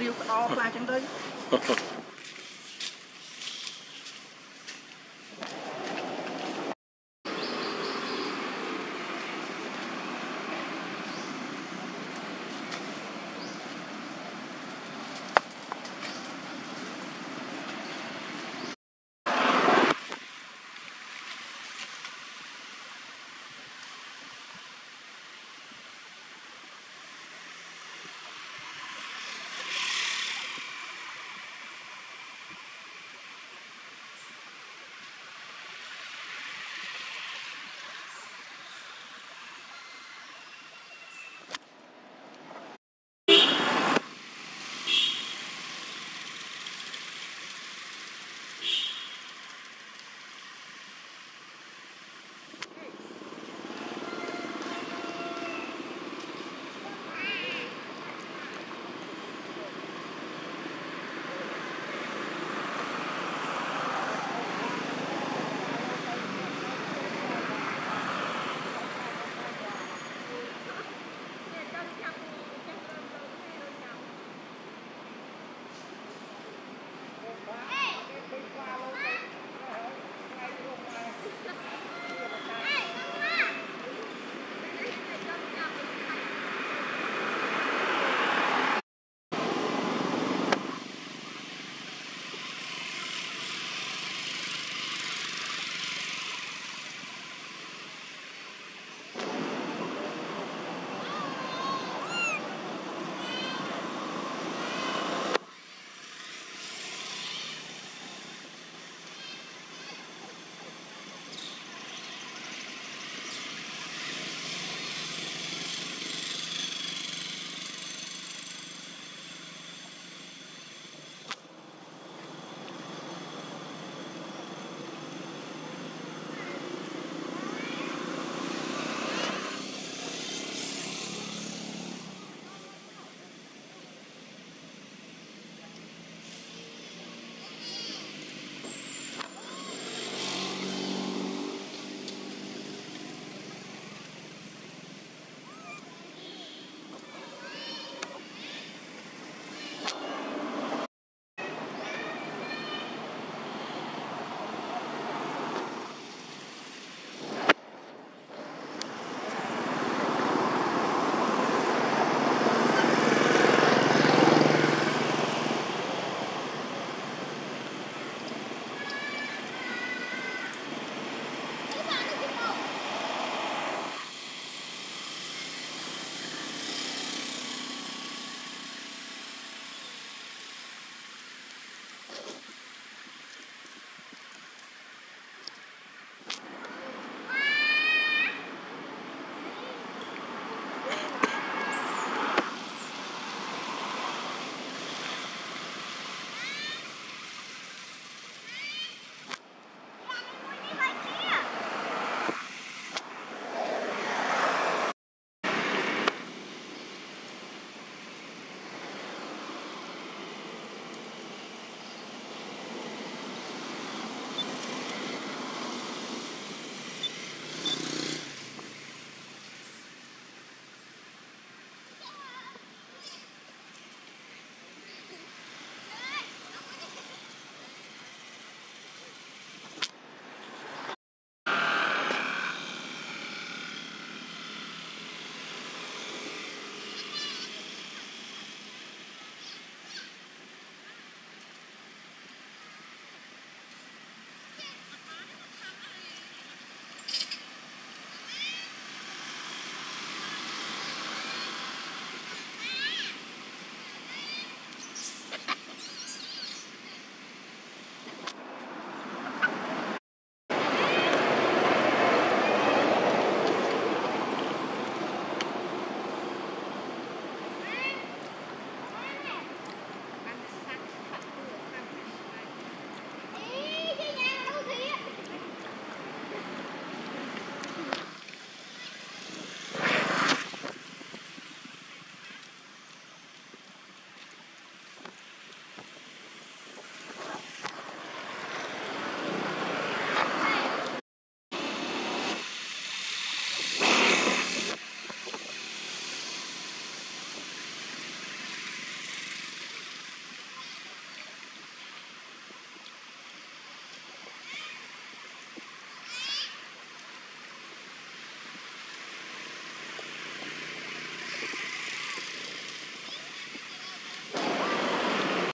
ក្រៀវក្តោផ្លាចឹងទៅ